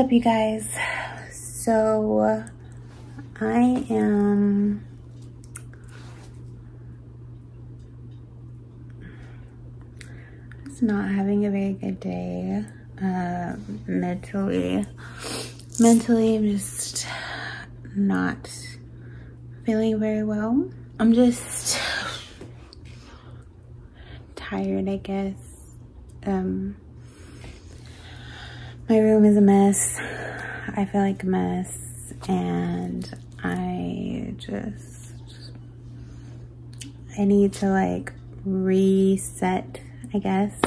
Up, you guys? So, I am just not having a very good day uh, mentally. Mentally, I'm just not feeling very well. I'm just tired, I guess. Um, my room is a mess. I feel like a mess and I just, I need to like reset, I guess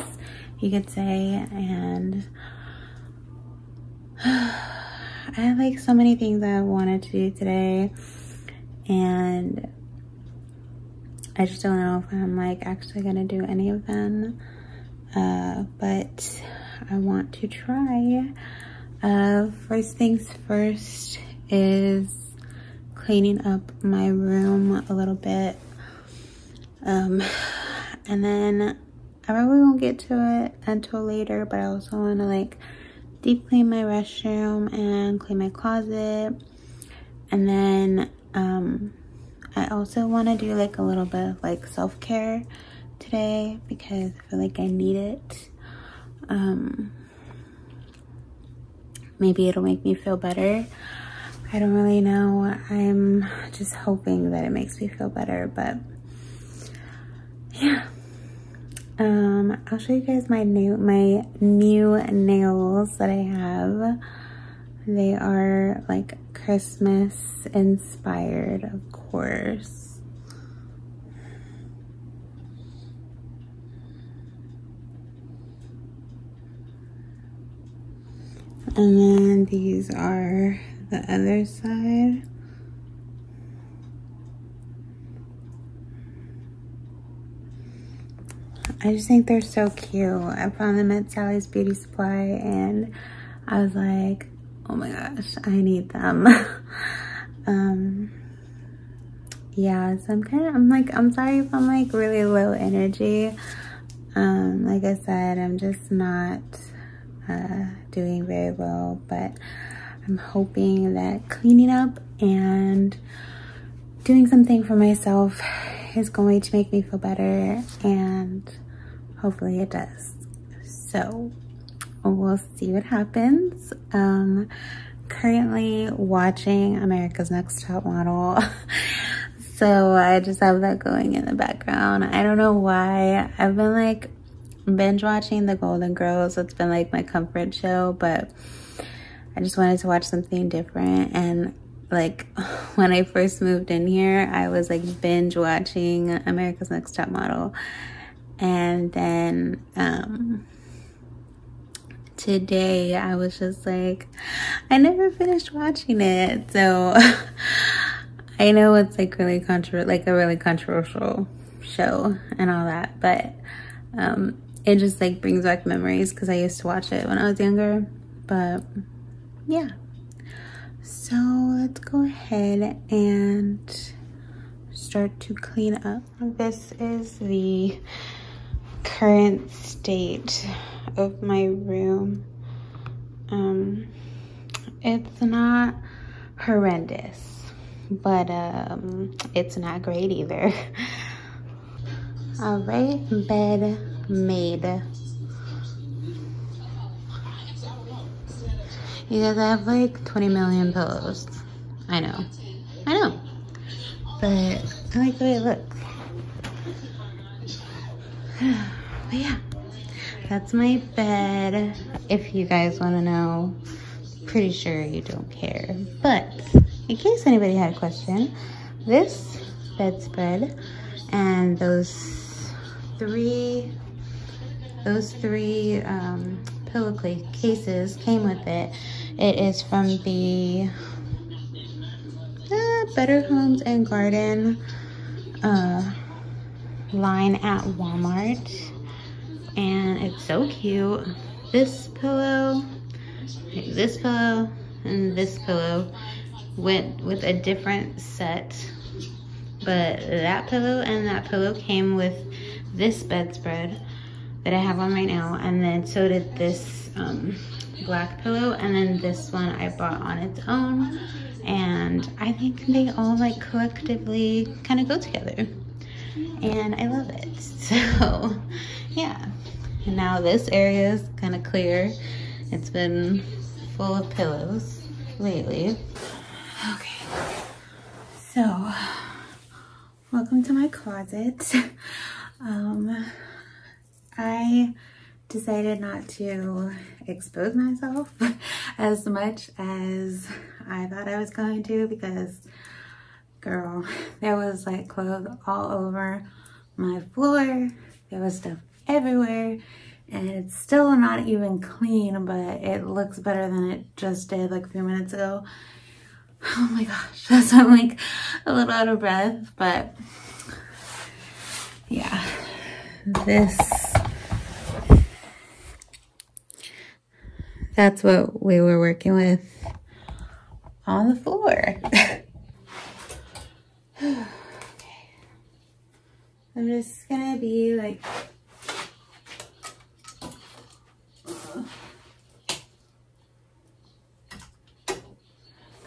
you could say. And I have like so many things I wanted to do today and I just don't know if I'm like actually gonna do any of them. Uh, but I want to try. Uh, first things first is cleaning up my room a little bit. Um, and then I probably won't get to it until later, but I also want to like deep clean my restroom and clean my closet. And then um, I also want to do like a little bit of like self-care today because I feel like I need it. Um, maybe it'll make me feel better. I don't really know. I'm just hoping that it makes me feel better, but yeah. Um, I'll show you guys my new my new nails that I have. They are like Christmas inspired, of course. And then these are the other side. I just think they're so cute. I found them at Sally's Beauty Supply and I was like, oh my gosh, I need them. um, yeah, so I'm kind of, I'm like, I'm sorry if I'm like really low energy. Um, like I said, I'm just not uh, doing very well, but I'm hoping that cleaning up and doing something for myself is going to make me feel better and hopefully it does. So we'll see what happens. Um, currently watching America's Next Top Model. so I just have that going in the background. I don't know why. I've been like binge watching The Golden Girls. It's been like my comfort show, but I just wanted to watch something different. And like when I first moved in here, I was like binge watching America's Next Top Model. And then um, today I was just like, I never finished watching it. So I know it's like really controversial, like a really controversial show and all that, but um, it just like brings back memories because I used to watch it when I was younger. But yeah. So let's go ahead and start to clean up. This is the current state of my room. Um, it's not horrendous, but um, it's not great either. All right, bed made. You guys I have like 20 million pillows. I know. I know. But I like the way it looks. but yeah, that's my bed. If you guys want to know, pretty sure you don't care. But in case anybody had a question, this bedspread and those three those three um, pillow cases came with it. It is from the uh, Better Homes and Garden uh, line at Walmart. And it's so cute. This pillow, this pillow, and this pillow went with a different set. But that pillow and that pillow came with this bedspread that I have on right now. And then so did this um, black pillow and then this one I bought on its own and I think they all like collectively kind of go together and I love it. So yeah. And now this area is kind of clear. It's been full of pillows lately. Okay. So welcome to my closet. Um I decided not to expose myself as much as I thought I was going to because girl, there was like clothes all over my floor. There was stuff everywhere and it's still not even clean, but it looks better than it just did like a few minutes ago. Oh my gosh, I'm like a little out of breath, but yeah, this that's what we were working with on the floor. okay. I'm just gonna be like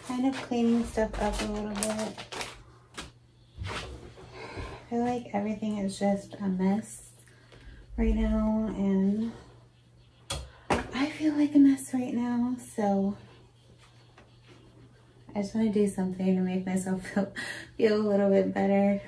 kind of cleaning stuff up a little bit. I feel like everything is just a mess right now and feel like a mess right now, so I just want to do something to make myself feel, feel a little bit better.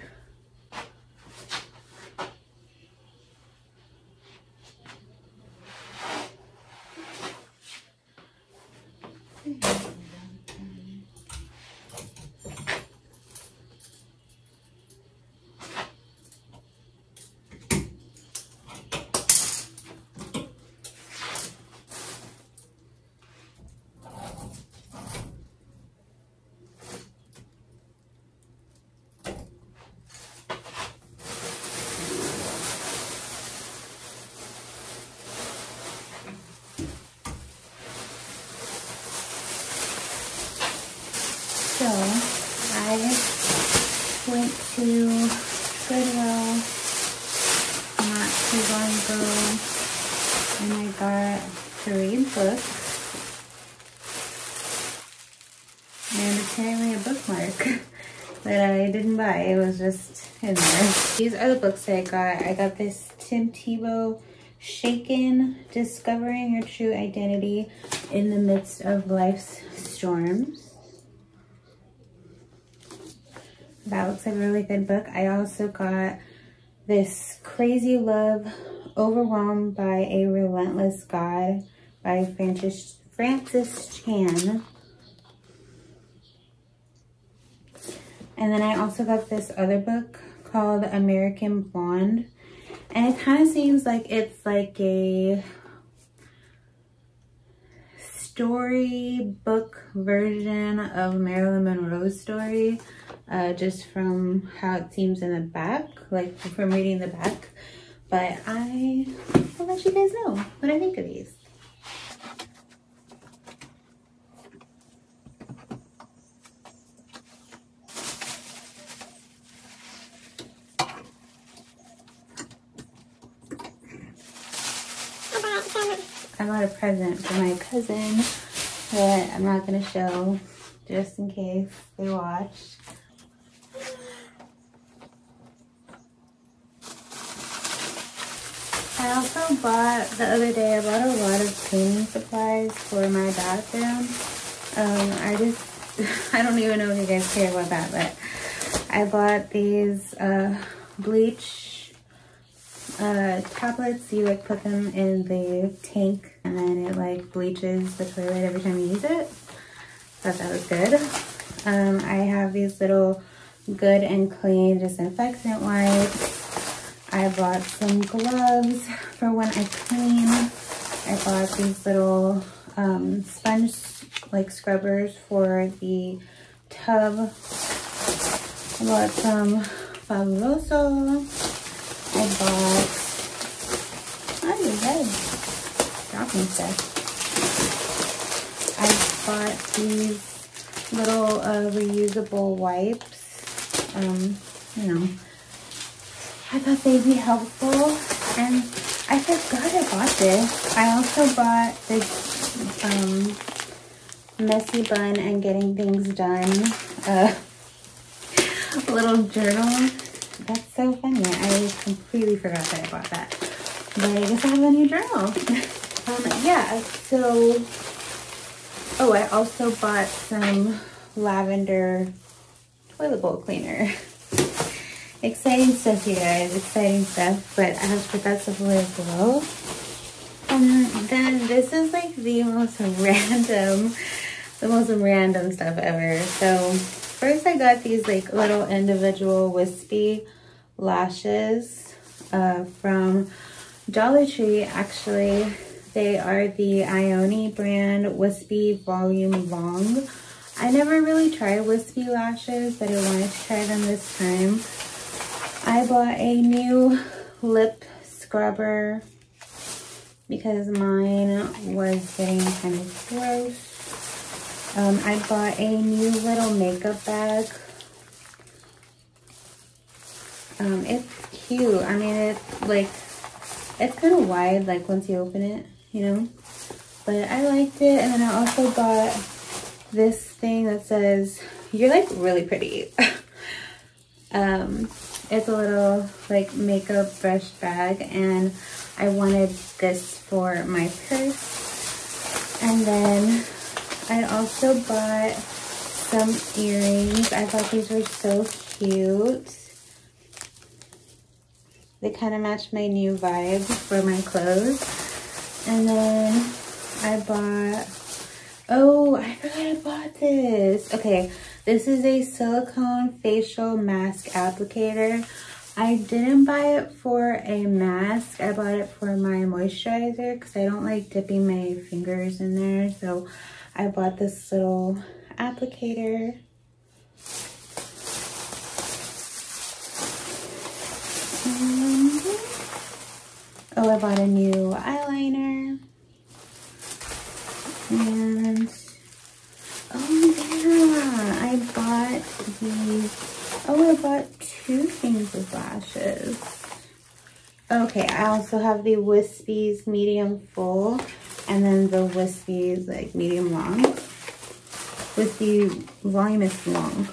So I went to Goodwill not too long ago and I got three books and apparently a bookmark that I didn't buy. It was just in there. These are the books that I got. I got this Tim Tebow Shaken, Discovering Your True Identity in the Midst of Life's Storms. That looks like a really good book. I also got this Crazy Love Overwhelmed by a Relentless God by Francis, Francis Chan. And then I also got this other book called American Blonde. And it kind of seems like it's like a storybook version of Marilyn Monroe's story uh, just from how it seems in the back, like from reading the back. But I will let you guys know what I think of these. I got a present for my cousin that I'm not going to show just in case they watch. I also bought, the other day, I bought a lot of cleaning supplies for my bathroom. Um, I just, I don't even know if you guys care about that, but I bought these uh, bleach uh, tablets. You like put them in the tank and then it like bleaches the toilet every time you use it. Thought that was good. Um, I have these little good and clean disinfectant wipes. I bought some gloves for when I clean. I bought these little um, sponge like scrubbers for the tub. I bought some Fabuloso. I bought, oh, your head, dropping stuff. I bought these little uh, reusable wipes. Um, you know, I thought they'd be helpful. And I forgot I bought this. I also bought this um, messy bun and getting things done uh, little journal. That's so funny. I completely forgot that I bought that. But I guess I have a new journal. um, yeah, so, oh, I also bought some lavender toilet bowl cleaner. exciting stuff, you guys. Exciting stuff. But I have to put that stuff away as well. And then this is like the most random, the most random stuff ever. So first I got these like little individual wispy lashes uh, from Dollar Tree. Actually, they are the Ioni brand Wispy Volume Long. I never really tried wispy lashes, but I wanted to try them this time. I bought a new lip scrubber because mine was getting kind of gross. Um, I bought a new little makeup bag. Um, it's cute. I mean, it's like, it's kind of wide, like once you open it, you know? But I liked it. And then I also bought this thing that says, you're like really pretty. um, it's a little like makeup brush bag and I wanted this for my purse. And then I also bought some earrings. I thought these were so cute. They kind of match my new vibe for my clothes. And then I bought, oh, I forgot I bought this. Okay, this is a silicone facial mask applicator. I didn't buy it for a mask. I bought it for my moisturizer because I don't like dipping my fingers in there. So I bought this little applicator. And, oh, I bought a new eyeliner. And, oh yeah, I bought these Oh, I bought two things of lashes. Okay, I also have the Wispies medium full and then the Wispies like medium long. with Wispy voluminous long.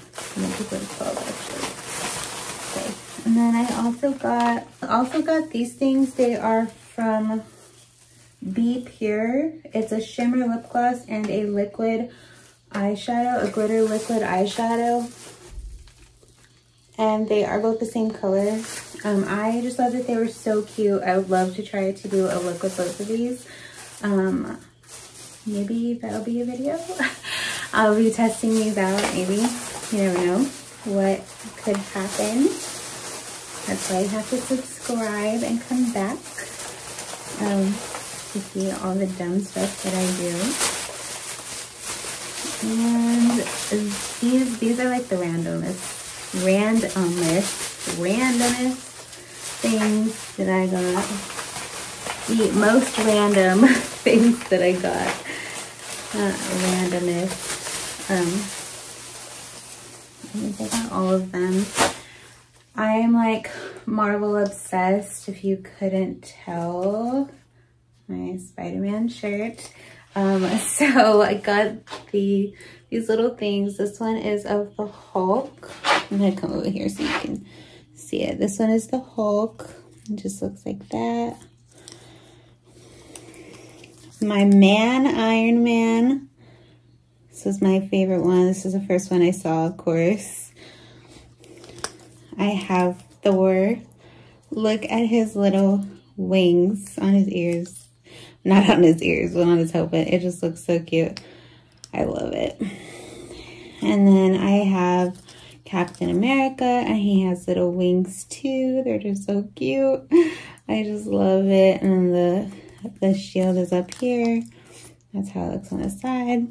Okay. And then I also got also got these things. They are from Be Pure. It's a shimmer lip gloss and a liquid eyeshadow, a glitter liquid eyeshadow and they are both the same color. Um, I just love that they were so cute. I would love to try to do a look with both of these. Um, maybe that'll be a video. I'll be testing these out, maybe. You never know what could happen. That's why you have to subscribe and come back um, to see all the dumb stuff that I do. And these, these are like the randomest randomest, randomest things that I got. The most random things that I got. Uh, randomest. Um, I got all of them. I am like Marvel obsessed, if you couldn't tell. My Spider-Man shirt. Um, so I got the these little things. This one is of the Hulk. I'm gonna come over here so you can see it. This one is the Hulk. It just looks like that. My man, Iron Man. This is my favorite one. This is the first one I saw, of course. I have Thor. Look at his little wings on his ears. Not on his ears, but on his helmet. It just looks so cute. I love it. And then I have Captain America and he has little wings too. They're just so cute. I just love it. And the, the shield is up here. That's how it looks on the side.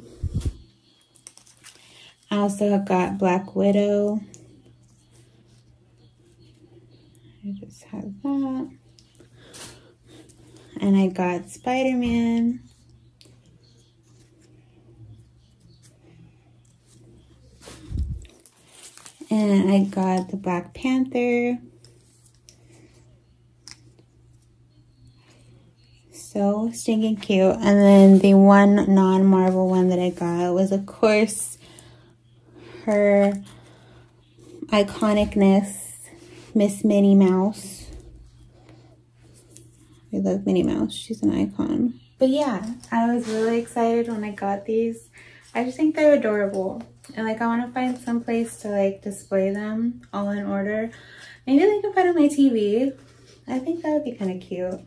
I also have got Black Widow. I just have that. And I got Spider-Man. And I got the Black Panther. So stinking cute. And then the one non-Marvel one that I got was, of course, her iconicness, Miss Minnie Mouse. Love Minnie Mouse. She's an icon. But yeah, I was really excited when I got these. I just think they're adorable. And like I want to find some place to like display them all in order. Maybe they can put on my TV. I think that would be kind of cute.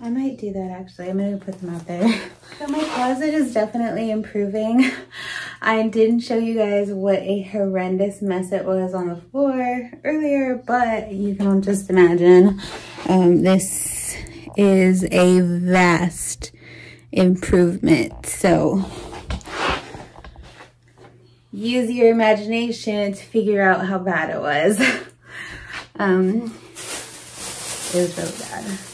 I might do that actually. I'm gonna put them out there. so my closet is definitely improving. I didn't show you guys what a horrendous mess it was on the floor earlier, but you can just imagine. Um, this is a vast improvement. So use your imagination to figure out how bad it was. um, it was really bad.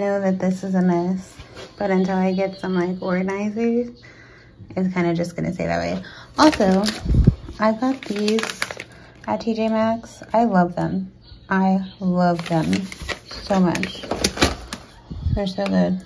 Know that this is a mess, but until I get some like organizers, it's kind of just gonna stay that way. Also, I got these at TJ Maxx. I love them. I love them so much. They're so good.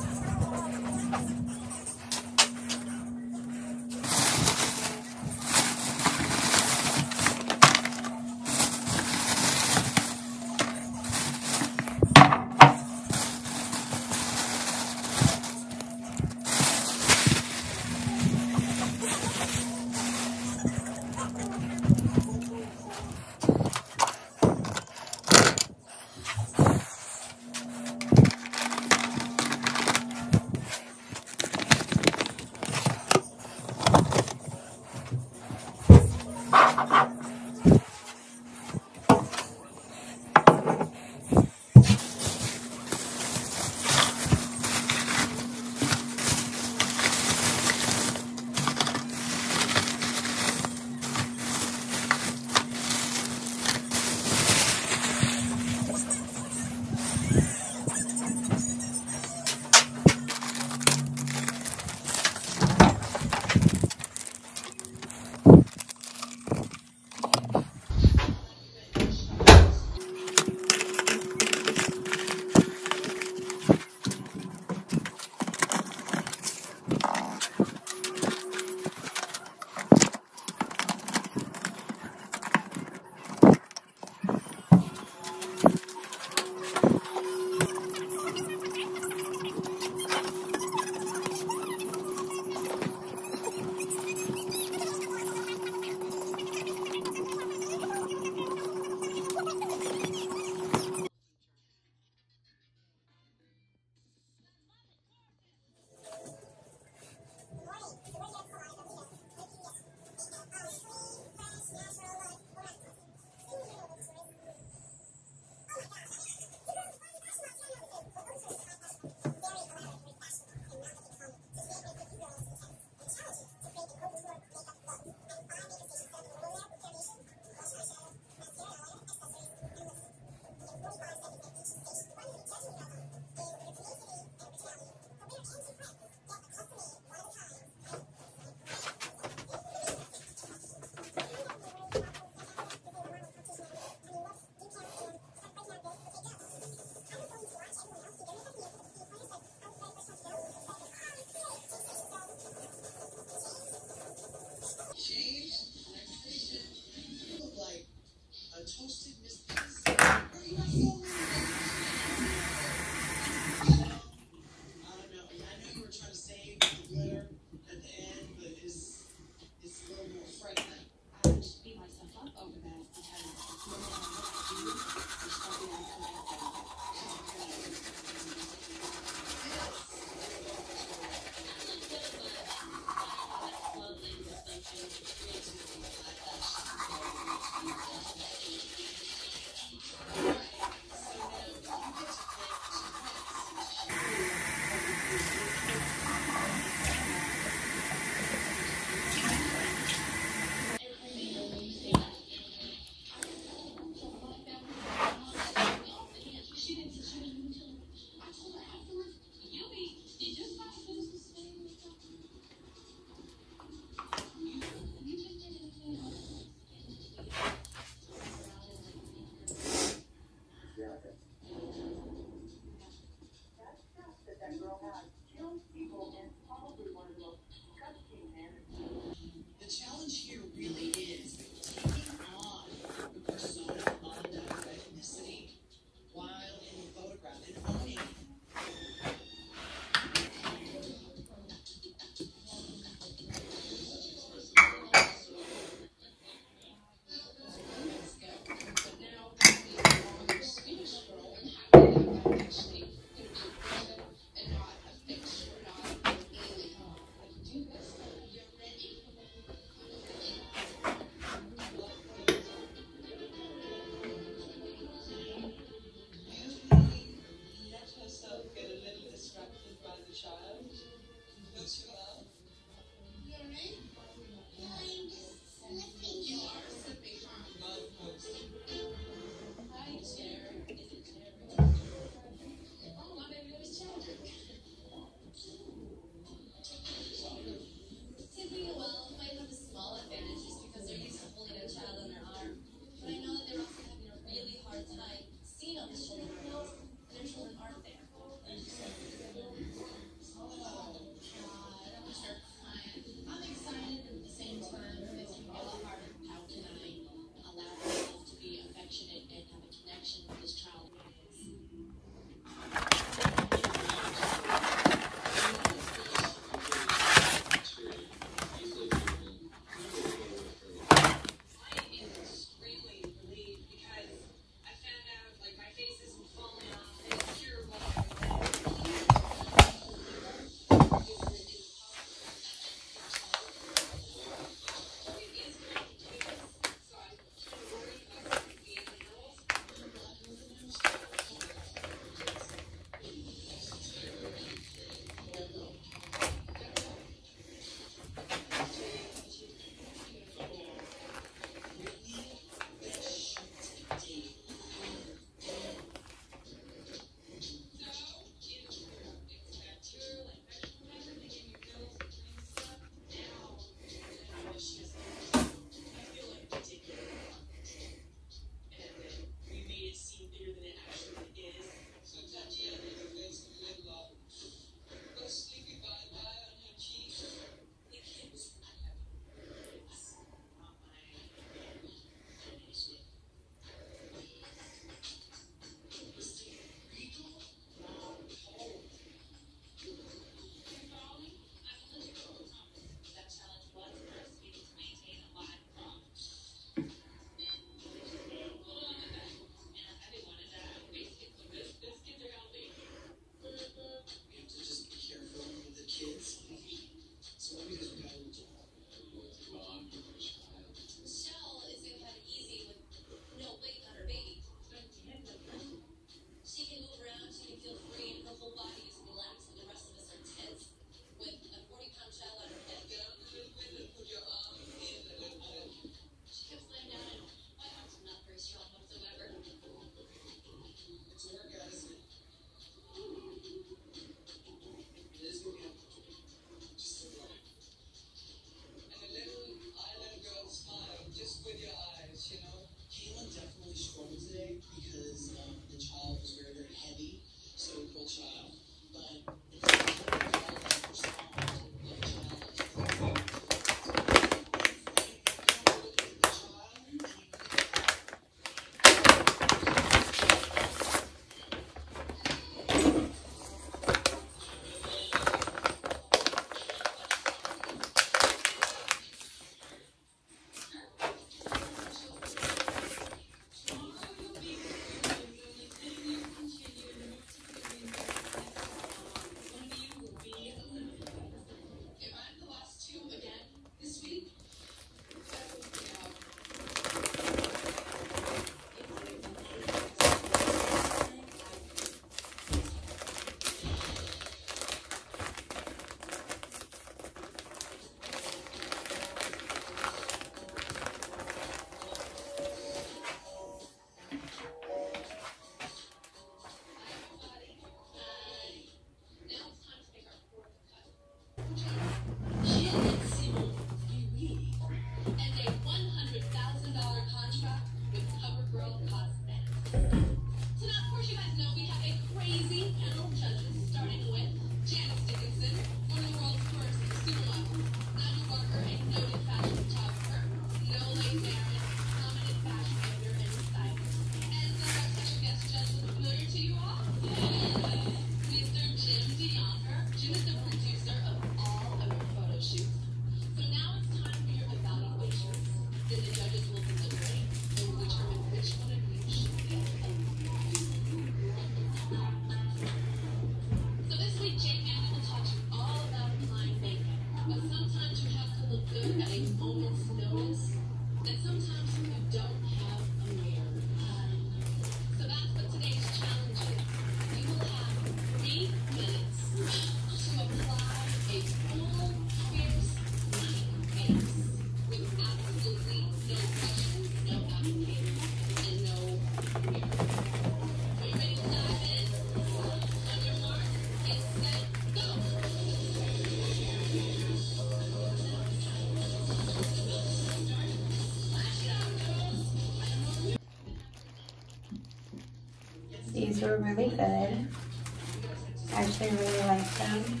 Were really good. I actually really like them.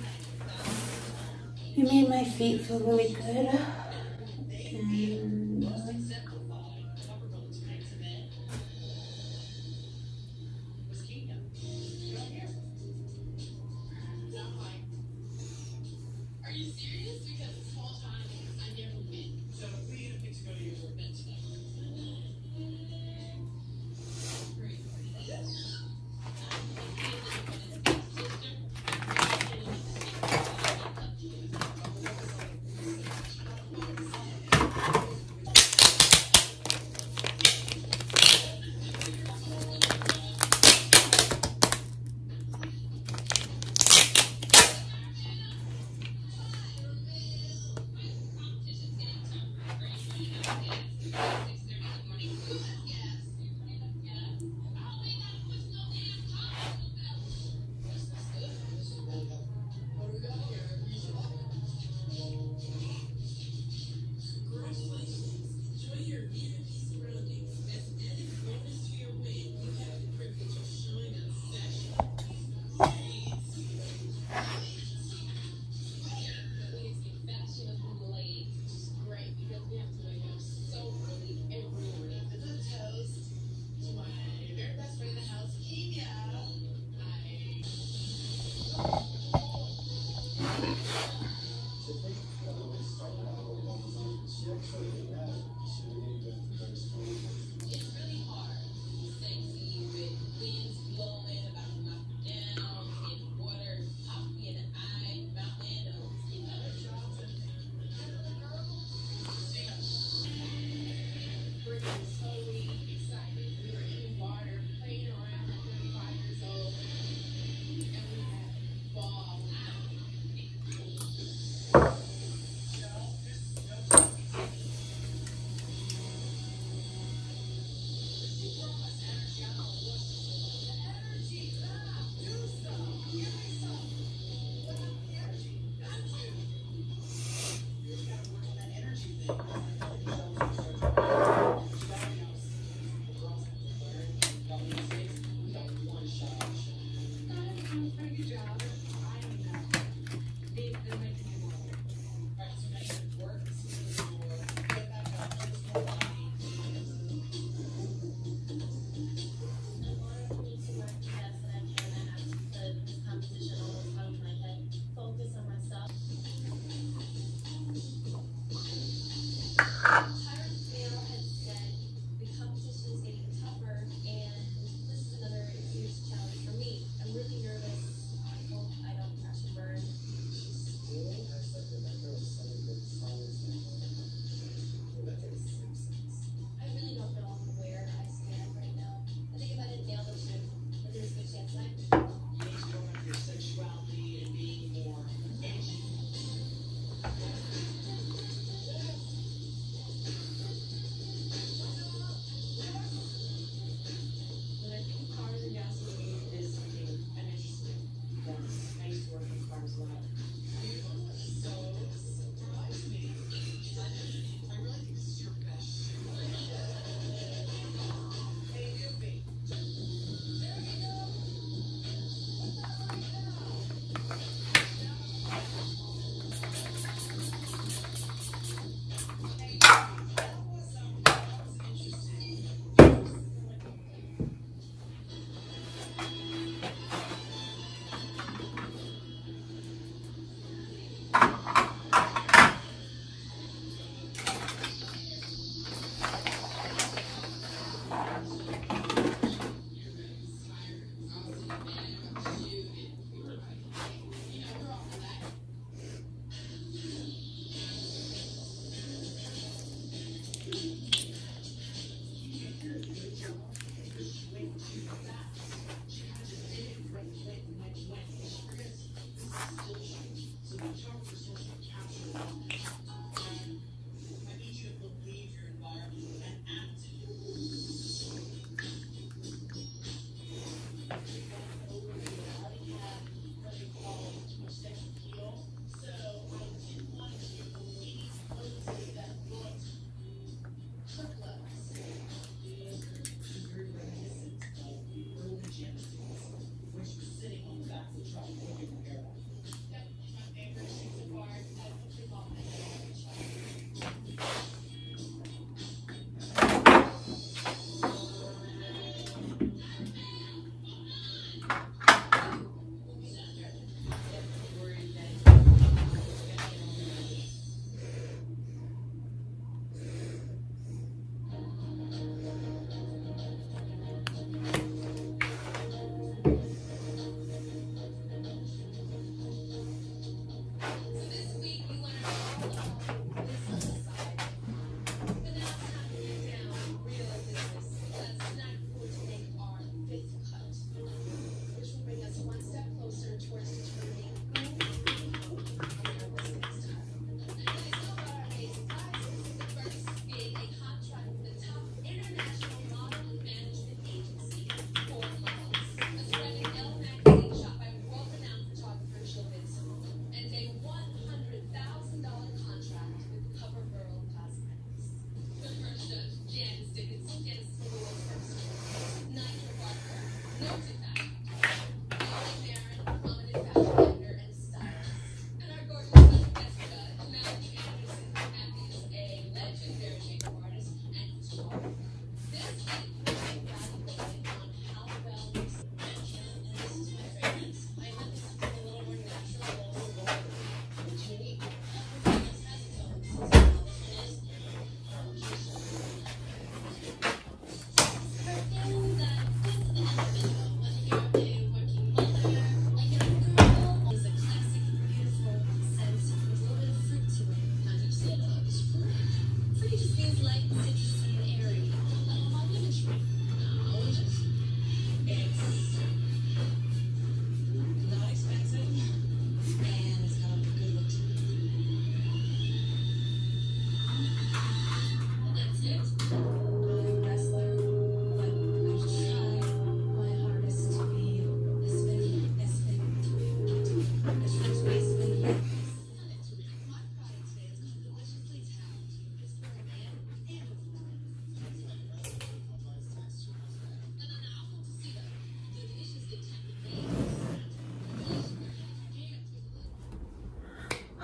It made my feet feel really good.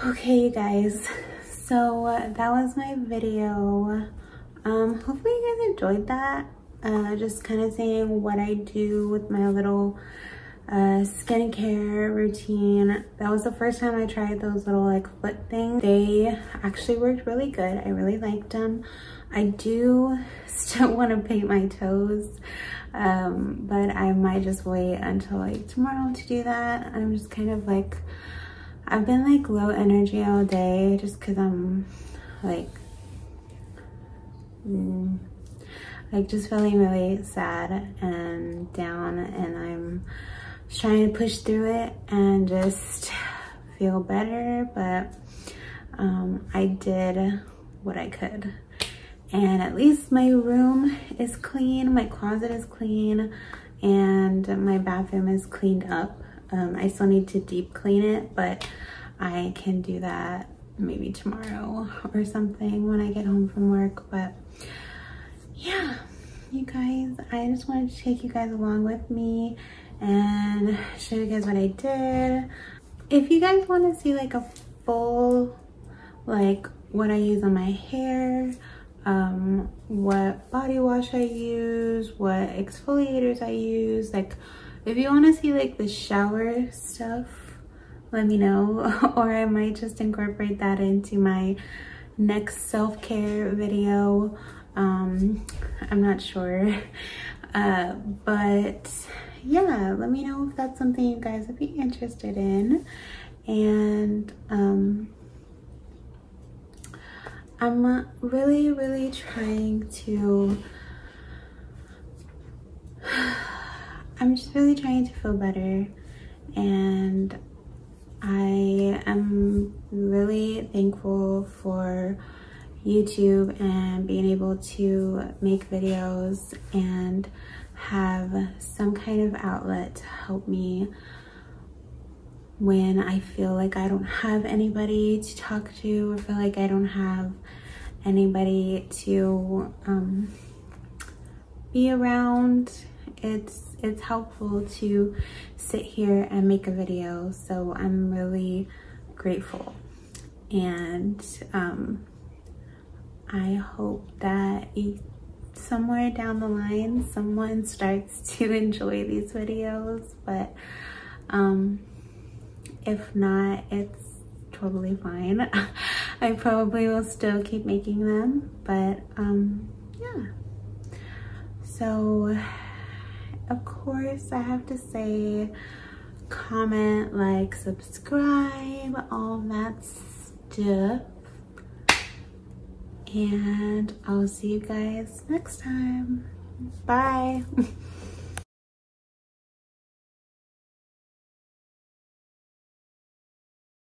Okay, you guys, so that was my video. Um, hopefully you guys enjoyed that. Uh, just kind of saying what I do with my little uh, skincare routine. That was the first time I tried those little like foot things. They actually worked really good. I really liked them. I do still want to paint my toes, um, but I might just wait until like tomorrow to do that. I'm just kind of like I've been like low energy all day just because I'm like, mm, like just feeling really sad and down and I'm trying to push through it and just feel better. But um, I did what I could. And at least my room is clean, my closet is clean, and my bathroom is cleaned up. Um, I still need to deep clean it, but I can do that maybe tomorrow or something when I get home from work. But yeah, you guys, I just wanted to take you guys along with me and show you guys what I did. If you guys want to see like a full, like what I use on my hair, um, what body wash I use, what exfoliators I use, like if you want to see like the shower stuff, let me know. or I might just incorporate that into my next self-care video. Um, I'm not sure. Uh, but yeah, let me know if that's something you guys would be interested in. And um, I'm really, really trying to I'm just really trying to feel better and I am really thankful for YouTube and being able to make videos and have some kind of outlet to help me when I feel like I don't have anybody to talk to or feel like I don't have anybody to um, be around. It's it's helpful to sit here and make a video. So i'm really grateful. And um, i hope that somewhere down the line someone starts to enjoy these videos. But um, if not it's totally fine. I probably will still keep making them. But um yeah. So of course, I have to say comment, like, subscribe, all that stuff. And I'll see you guys next time. Bye.